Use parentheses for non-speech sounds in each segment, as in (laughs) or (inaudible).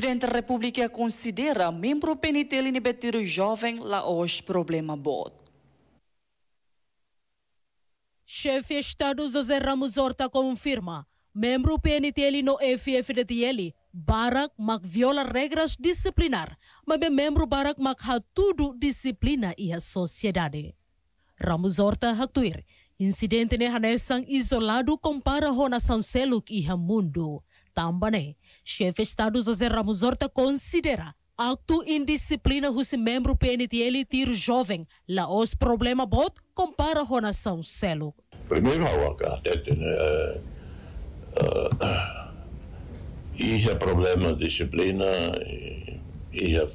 Presidente da República considera membro PNTL Betiro jovem lá hoje problema bot. Chefe de Estado José Ramos Horta confirma membro PNTL no FFDTL Barak mak viola regras disciplinar, mas membro Barak mak ha tudo disciplina e a sociedade. Ramos Horta haktuir, incidente ne hanesang isolado compara ho nação seluk e mundo. Também, chefe de Estado José Ramos Horta considera acto indisciplina dos membro PNTL tiro jovem, lá os problema bot compara ho nação seluk. Primeiro, a uh, uh, Ia problema disciplina, ia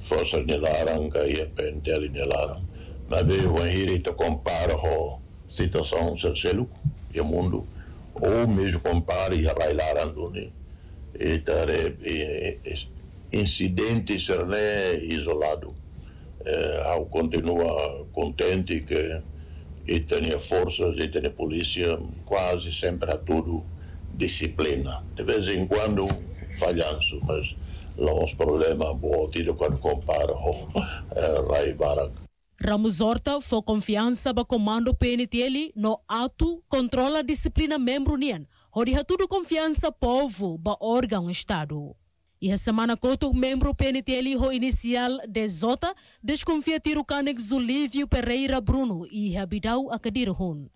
força nelarang, ia penteli nelarang. Mas veio o Henrique te compara a situação social e mundo, ou mesmo compara e railaram né? E tare incidente ser né isolado. Eh, continua contente que e tinha forças e tinha polícia quase sempre a tudo disciplina. De vez em quando falhanço, mas os problemas bom tido quando comparo uh, (laughs) Rai Barak. Ramos Horta foi confiança para comando PNTL no ato controla disciplina membro nian. Onde tudo confiança povo ba órgão Estado. E a semana coto membro PNTL ho inicial de Zota desconfia tiro canex Olívio Pereira Bruno e habitau a cadir hun.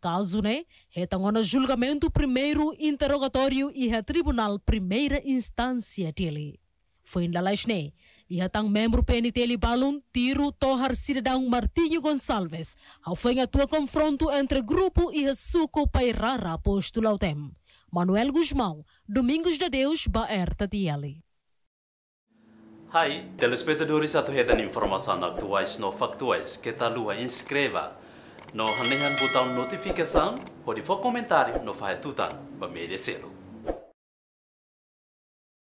Caso, né? Retangona julgamento primeiro interrogatório e a tribunal primeira instância dele. Foi ainda lá, né? E a tang membro PNTL Balun tiro tohar cidadão Martinho Gonçalves. Ao foi a tua confronto entre grupo e a suco pairara posto lautem. Manuel Guzmão, Domingos de Deus, Baerta Tieli. Hai, telespectadores atuhedan informação atuais no factuais que tal lua inscreva no hanehan botão notificação ou de for comentário no faz tutan ba media selo.